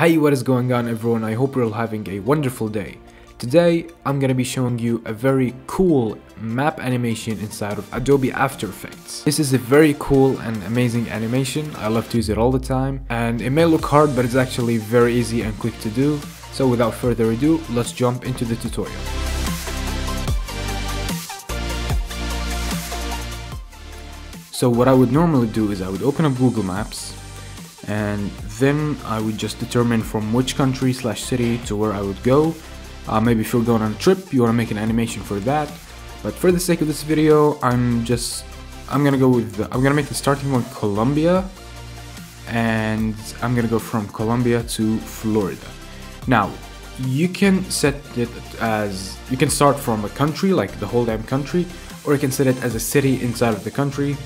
Hey, what is going on everyone? I hope you're all having a wonderful day. Today, I'm gonna be showing you a very cool map animation inside of Adobe After Effects. This is a very cool and amazing animation. I love to use it all the time. And it may look hard, but it's actually very easy and quick to do. So without further ado, let's jump into the tutorial. So what I would normally do is I would open up Google Maps and then I would just determine from which country slash city to where I would go. Uh, maybe if you're going on a trip, you want to make an animation for that. But for the sake of this video, I'm just I'm gonna go with the, I'm gonna make the starting point Colombia, and I'm gonna go from Colombia to Florida. Now, you can set it as you can start from a country like the whole damn country, or you can set it as a city inside of the country.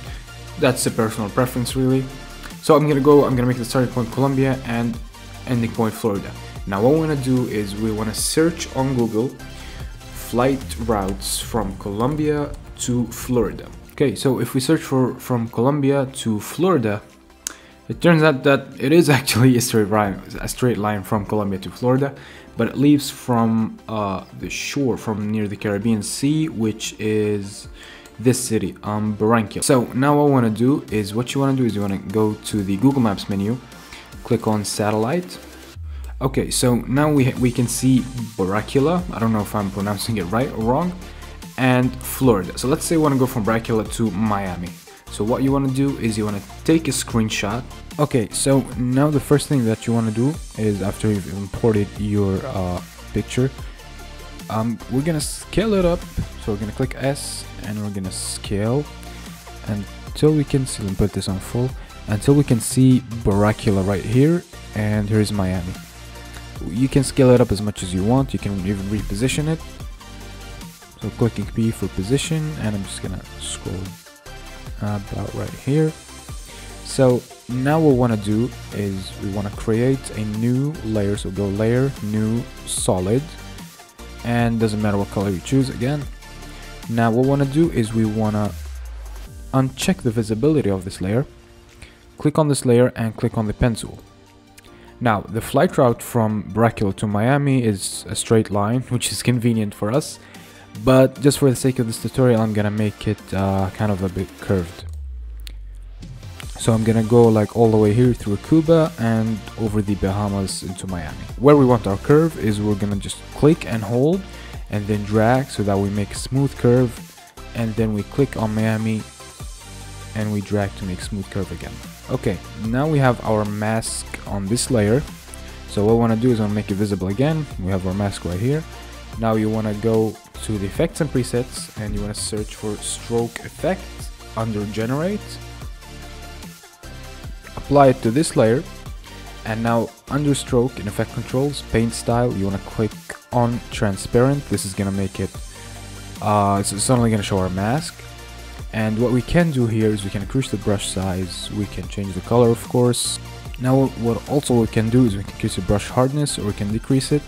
That's a personal preference, really. So I'm gonna go, I'm gonna make the starting point Colombia and ending point Florida. Now what we wanna do is we wanna search on Google flight routes from Colombia to Florida. Okay, so if we search for from Colombia to Florida, it turns out that it is actually a straight line, a straight line from Colombia to Florida, but it leaves from uh, the shore, from near the Caribbean Sea, which is this city, um, Barranquilla. So now what I want to do is, what you want to do is you want to go to the Google Maps menu, click on satellite. Okay, so now we, we can see Barranquilla, I don't know if I'm pronouncing it right or wrong, and Florida. So let's say you want to go from Barranquilla to Miami. So what you want to do is you want to take a screenshot. Okay, so now the first thing that you want to do is after you've imported your uh, picture, um, we're gonna scale it up. So we're gonna click S and we're gonna scale until we can see, and put this on full, until we can see Barranquilla right here, and here's Miami. You can scale it up as much as you want. You can even reposition it. So clicking P for position, and I'm just gonna scroll about right here. So now what we want to do is we want to create a new layer. So go layer, new, solid, and doesn't matter what color you choose again. Now what we want to do is we want to uncheck the visibility of this layer click on this layer and click on the pen tool now the flight route from Barranquilla to Miami is a straight line which is convenient for us but just for the sake of this tutorial I'm gonna make it uh, kind of a bit curved so I'm gonna go like all the way here through Cuba and over the Bahamas into Miami. Where we want our curve is we're gonna just click and hold and then drag so that we make a smooth curve and then we click on Miami and we drag to make smooth curve again. Okay, now we have our mask on this layer. So what we want to do is want to make it visible again. We have our mask right here. Now you want to go to the effects and presets and you want to search for stroke effect under generate apply it to this layer. And now under stroke in effect controls paint style you want to click on transparent. This is gonna make it uh, it's, it's only gonna show our mask. And what we can do here is we can increase the brush size. We can change the color of course. Now what also we can do is we can increase the brush hardness or we can decrease it.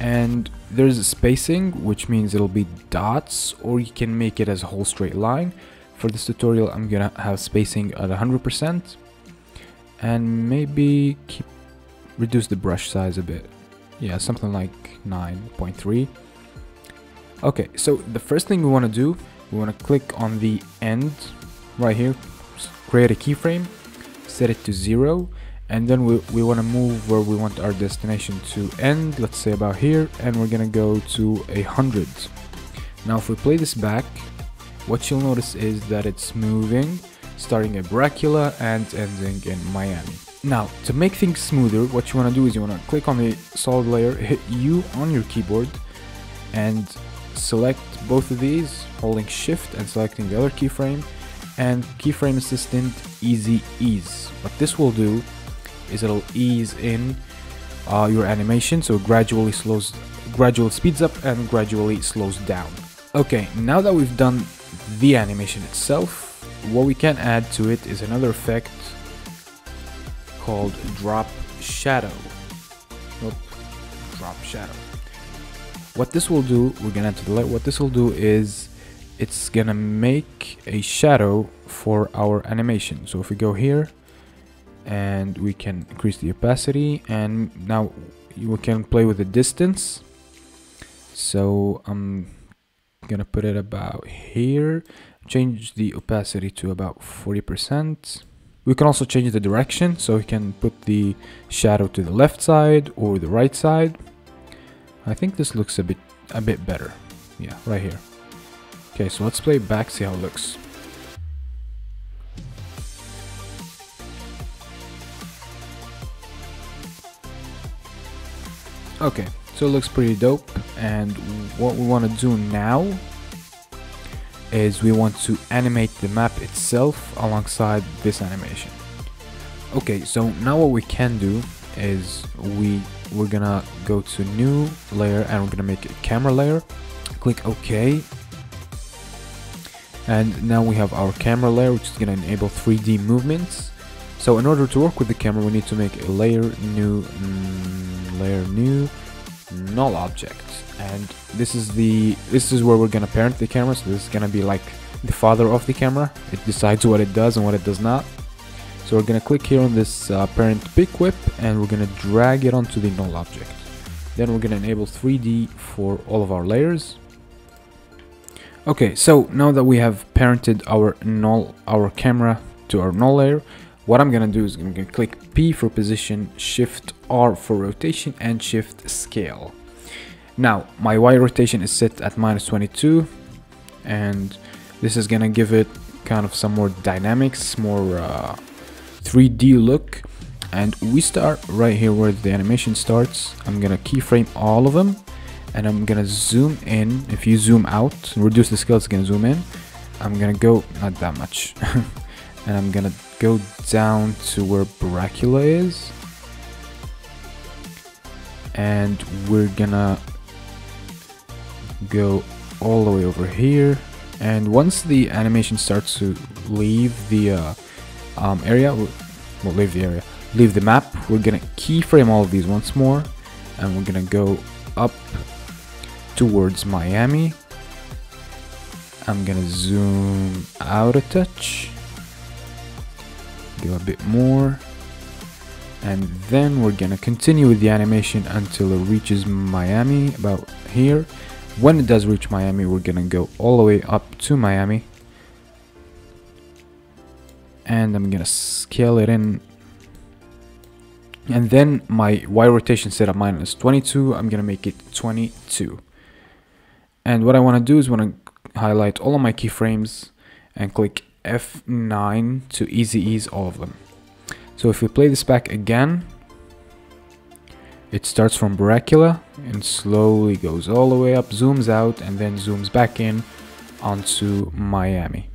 And there's a spacing which means it'll be dots or you can make it as a whole straight line. For this tutorial I'm gonna have spacing at 100% and maybe keep reduce the brush size a bit. Yeah something like 9.3 okay so the first thing we want to do we want to click on the end right here. Create a keyframe set it to zero and then we, we want to move where we want our destination to end let's say about here and we're gonna go to a hundred. Now if we play this back what you'll notice is that it's moving starting at Bracula and ending in Miami. Now, to make things smoother, what you want to do is you want to click on the solid layer, hit U on your keyboard, and select both of these, holding shift and selecting the other keyframe, and keyframe assistant easy ease. What this will do is it'll ease in uh, your animation, so gradually slows, gradually speeds up and gradually slows down. Okay, now that we've done the animation itself, what we can add to it is another effect called drop shadow. Nope, drop shadow. What this will do, we're gonna add to the light. What this will do is it's gonna make a shadow for our animation. So if we go here and we can increase the opacity and now we can play with the distance so I'm gonna put it about here change the opacity to about 40% we can also change the direction so we can put the shadow to the left side or the right side. I think this looks a bit a bit better. Yeah right here. Okay so let's play back see how it looks. Okay, so it looks pretty dope. And what we want to do now is we want to animate the map itself alongside this animation. Okay, so now what we can do is we we're gonna go to new layer and we're gonna make a camera layer. Click OK. And now we have our camera layer which is gonna enable 3D movements. So in order to work with the camera we need to make a layer new mm, layer new null object and this is the this is where we're gonna parent the camera. So this is gonna be like the father of the camera. It decides what it does and what it does not. So we're gonna click here on this uh, parent pick whip and we're gonna drag it onto the null object. Then we're gonna enable 3d for all of our layers. Okay so now that we have parented our null our camera to our null layer what I'm gonna do is I'm gonna click P for position, Shift R for rotation, and Shift scale. Now, my Y rotation is set at minus 22, and this is gonna give it kind of some more dynamics, more uh, 3D look. And we start right here where the animation starts. I'm gonna keyframe all of them, and I'm gonna zoom in. If you zoom out reduce the scale, it's gonna zoom in. I'm gonna go, not that much. and I'm gonna go down to where Baracula is and we're gonna go all the way over here. And once the animation starts to leave the uh, um, area we'll leave the area leave the map we're gonna keyframe all of these once more. And we're gonna go up towards Miami. I'm gonna zoom out a touch. Go a bit more. And then we're gonna continue with the animation until it reaches Miami about here when it does reach Miami we're gonna go all the way up to Miami. And I'm gonna scale it in. And then my Y rotation set at minus 22 I'm gonna make it 22 and what I want to do is want to highlight all of my keyframes and click F9 to easy ease all of them. So if we play this back again, it starts from Baracula and slowly goes all the way up, zooms out, and then zooms back in onto Miami.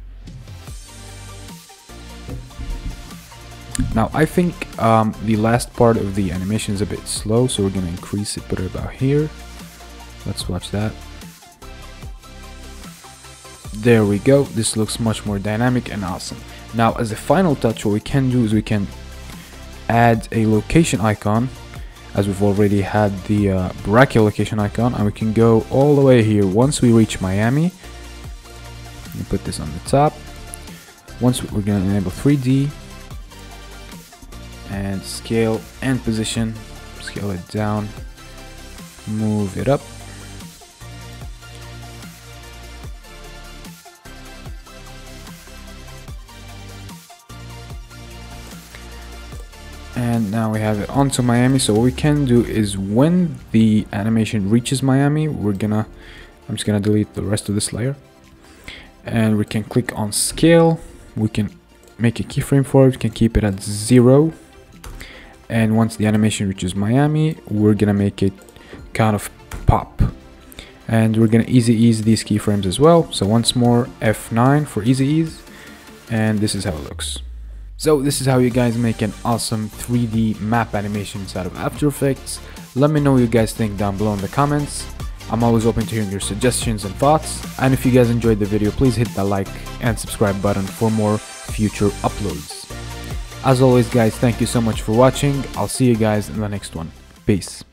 Now I think um, the last part of the animation is a bit slow, so we're gonna increase it, put it about here. Let's watch that. There we go, this looks much more dynamic and awesome. Now as a final touch what we can do is we can add a location icon as we've already had the uh, Baracula location icon and we can go all the way here once we reach Miami. let put this on the top. Once we're to enable 3D and scale and position, scale it down, move it up and now we have it onto Miami. So what we can do is when the animation reaches Miami we're gonna I'm just gonna delete the rest of this layer and we can click on scale. We can make a keyframe for it. We can keep it at zero. And once the animation reaches Miami we're gonna make it kind of pop. And we're gonna easy ease these keyframes as well. So once more F9 for easy ease. And this is how it looks so this is how you guys make an awesome 3D map animation inside of After Effects. Let me know what you guys think down below in the comments. I'm always open to hearing your suggestions and thoughts. And if you guys enjoyed the video, please hit the like and subscribe button for more future uploads. As always guys, thank you so much for watching. I'll see you guys in the next one. Peace.